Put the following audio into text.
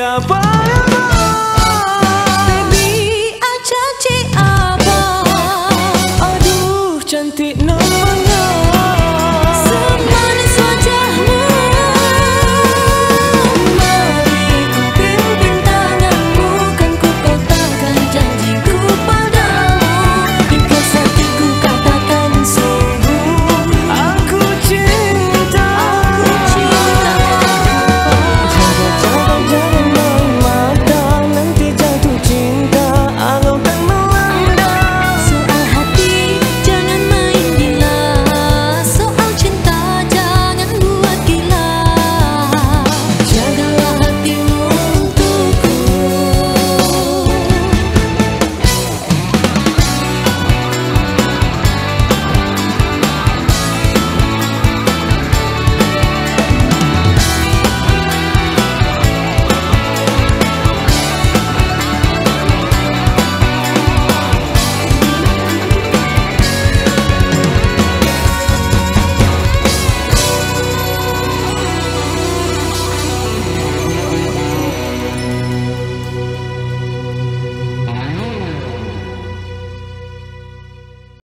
siapa